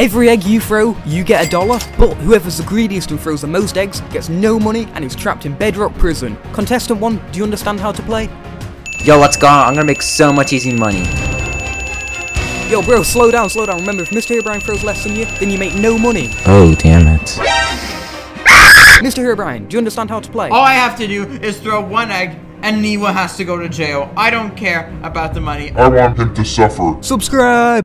Every egg you throw, you get a dollar, but whoever's the greediest and throws the most eggs gets no money and is trapped in Bedrock Prison. Contestant 1, do you understand how to play? Yo, let's go. I'm gonna make so much easy money. Yo bro, slow down, slow down. Remember, if Mr. Herobrine throws less than you, then you make no money. Oh, damn it. Mr. Herobrine, do you understand how to play? All I have to do is throw one egg, and Niwa has to go to jail. I don't care about the money. I want him to suffer. Subscribe!